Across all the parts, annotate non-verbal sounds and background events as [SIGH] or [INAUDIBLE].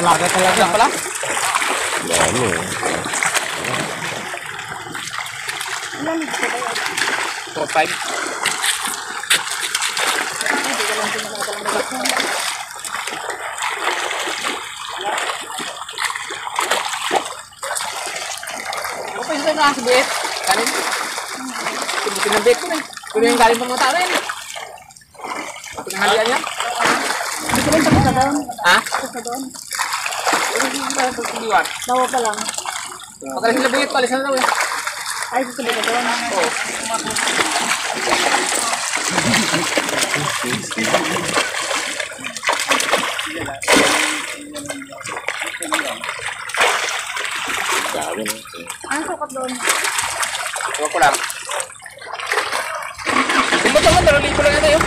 Talaga, talaga pala. Dami eh. Four, five. Ano pa yung sa bit? Kanin? Tibutin ng bit ko eh. Kung yung galing pang mata rin. Pinahalian niya? Hindi ko rin tapos na doon. Ha? Tapos na doon. Dawa pa lang. Pagkalis sila bit, palis na daw eh. Ay, susunod na doon. Oo. Dami na. Ang sukat doon. Ewan ko lang. Ba't naman, dalawang libo lang yun yun.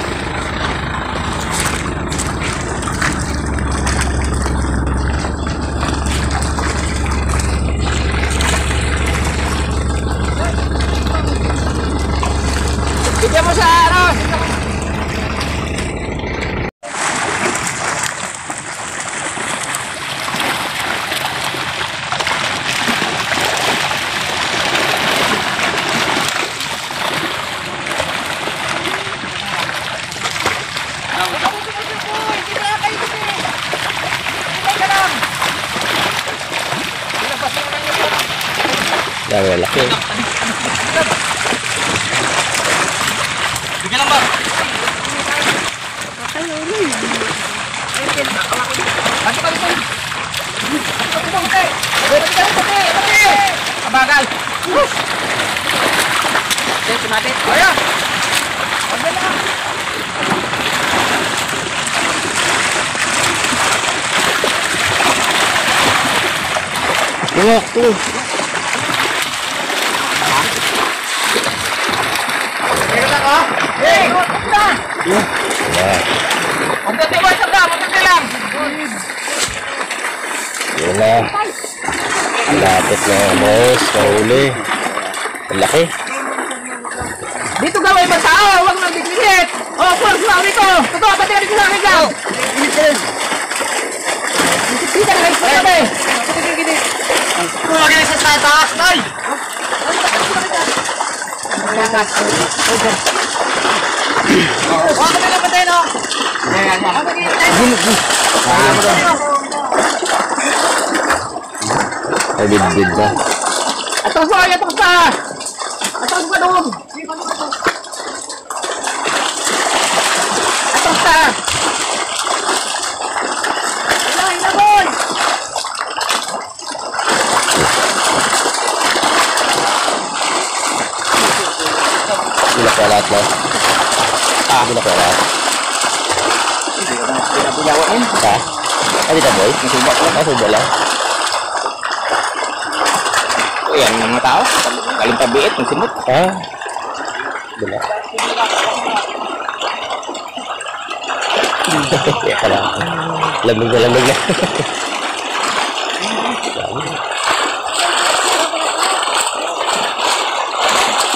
Bigyan mo sa ano? Dami na laki. Bigyan lang ba? Ano ka dito? Ano ka dito? Pwede ka pati! Pati! Kabagal! Okay, tumati. Kaya! Huwag na lang! Tungok, tungok. Meron ako? Hey! Huwag na! Yan. Huwag na tiwas ang na! Yun na. Lapit na boss. Mahuli. Ang laki. Dito gawin mo tao! Huwag nang biglit! O, pulang sila dito! Totoo, pati dito sa akin dyan! Dito na kayo sa kami! Ka na sa taas, Tay! Huwag ka na patay, no? Ay, bidbid na. Atras mo, atras pa! Atras pa doon! Atras pa! Hilahin na, boy! Bilak na lahat na. Ah, bilak na lahat. Ha? Ay, dito boy? Nasuba ko lang. Ah, suba lang. O yan, mga tao. Galing tabiit, ng simot. Ah. Bilak. Teka lang. Lamig na lamig na.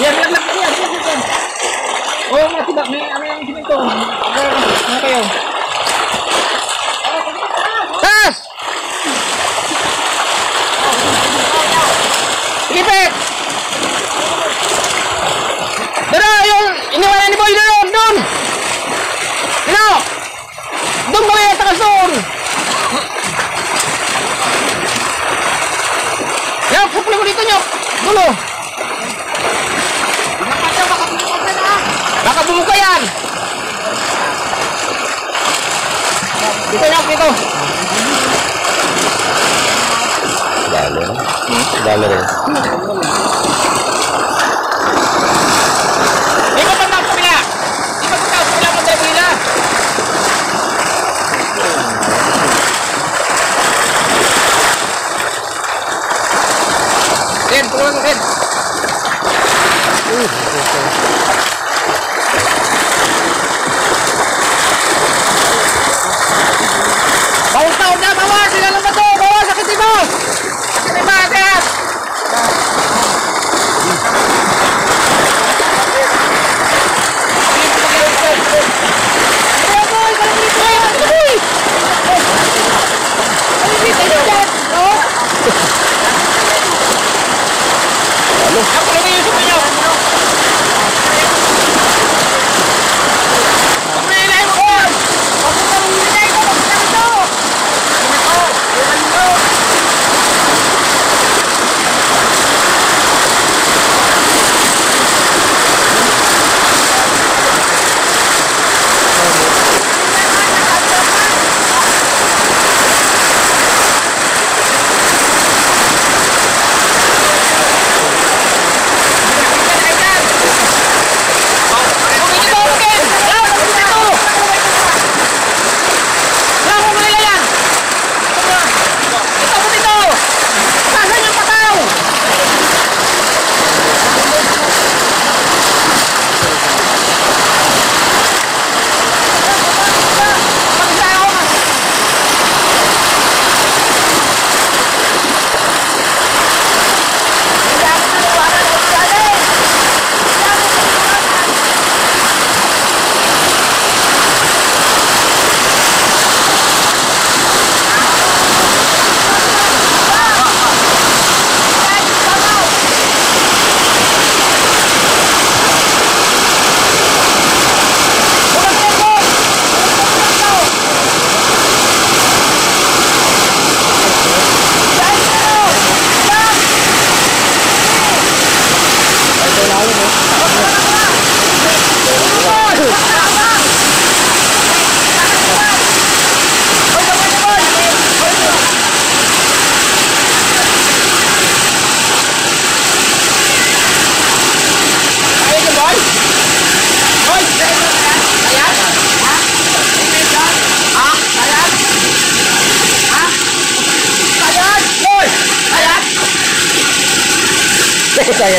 Yan, yan, yan, yan, yan, yan. Oo, mga tibak, may Ano, ano kayo? Tas! Sige, Pet! Dara, yung iniwanan ni Boy na yun, doon! Ano? Doon ba kayo takas doon? Yan, kupli mo dito, Nyok! Dulo! Baka bumuka yan! Dito, Nyok, dito! Dami rin. Dami rin. Ikot ang mga kapila!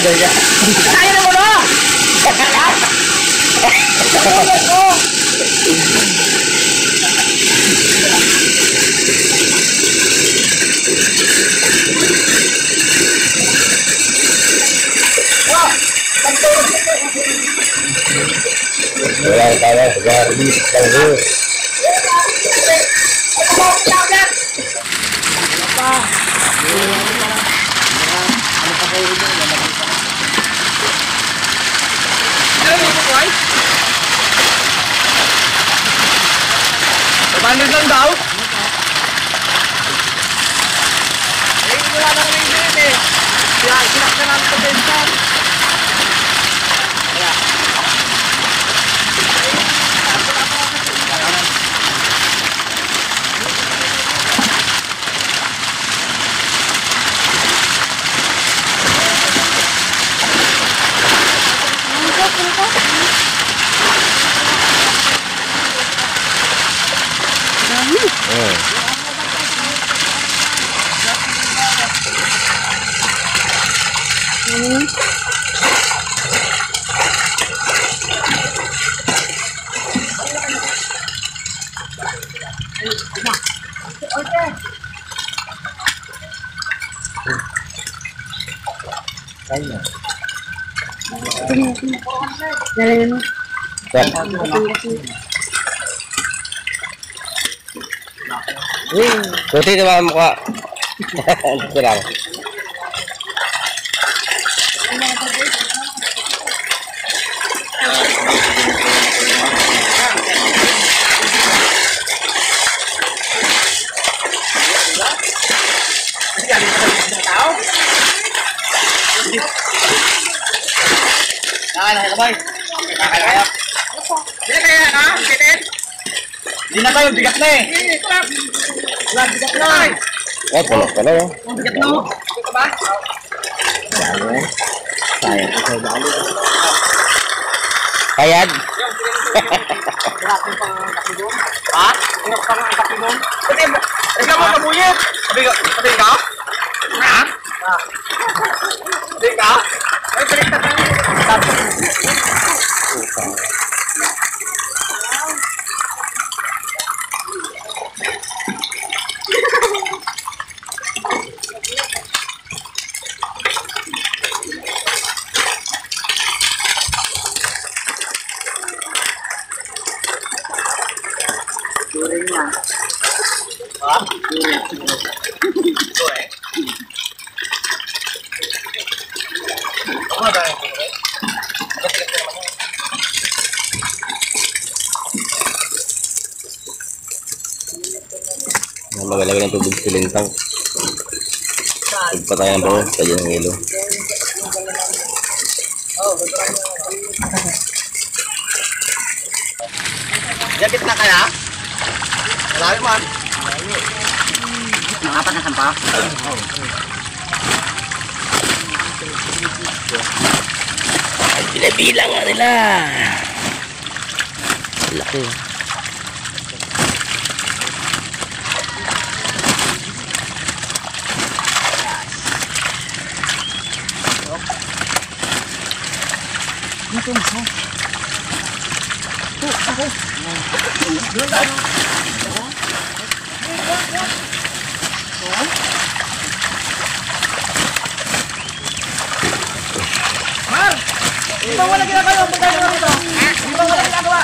Saya daw niya. Kaya na mo no! Wala tayo. Garbis. Tayo. Ano yung bukuhay? 500 lang daw? Eh, wala na kami yun eh. Sinakta namin sa benta. Nalala mo? Yan. Kunti na mga mukha. Ito lang. Yan, [LAUGHS] Nakakala ka ba? Nakakala Hindi kaya na, bitin. Hindi na tayo, bigat na eh. Wala, bigat na. Eh, puno pala yun. Bigat na. Bigat ka ba? Sayang. Kayad. Hirap yung pang kakibong. Ha? Hirap pang kakibong. Pati, ikaw mo kabuyit. Sabi ka, sabi ka? Ha? Sabi ka? Ay, baliktad na. Sabi. Ha? Ito eh. Ako na ba yung kulay? Ako tigas na naman yun. Magalagay ng tubig sa lintang. Tugpa tayo ng bawo. Tayo ng ilo. Yakit na kaya? Malalim man. Nangapat na sampa? Ay, binabilang nga nila. Laki. Mar! Di ba wala ginagawa? Ba't tayo naman ito? Di ba wala ginagawa?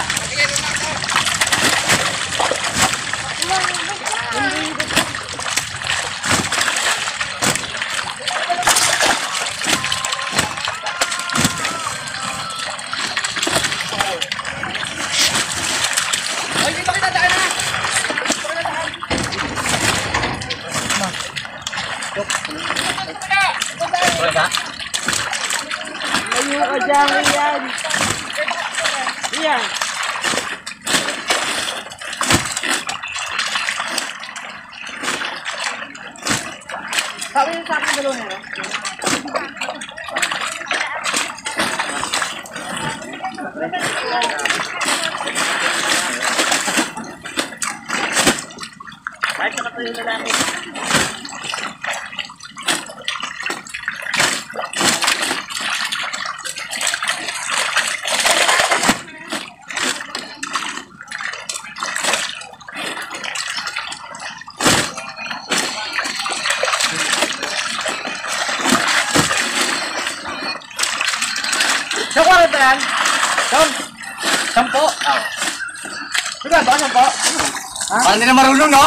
Ay, dito kita daan na! Wala ka? Ayaw ka dyan, yan. Yan. Sabi niyo sa akin dalawa na. Kahit nakatayo na namin. Sa 40 yan. Tom. Sampo. Oh. Diba, baka sampo? Ha? Parang hindi na marunong, no?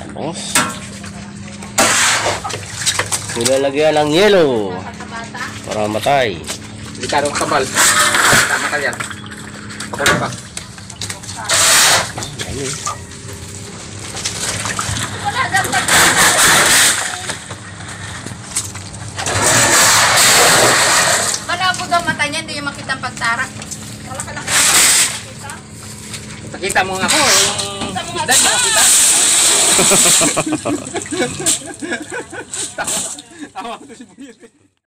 Tapos. Nilalagyan ng yelo. Para matay. Delikadong kabal. Tama ka yan. Pakulo ka. Ano eh. Pakita mo nga ako. Yung Sa mga isda, makakita. Tawa ko si Buyet.